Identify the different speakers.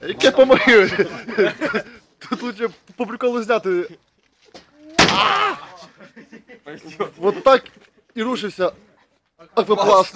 Speaker 1: Яке помоги? Тут лучше по приколу зняти. Вот так і рушився аквапласт.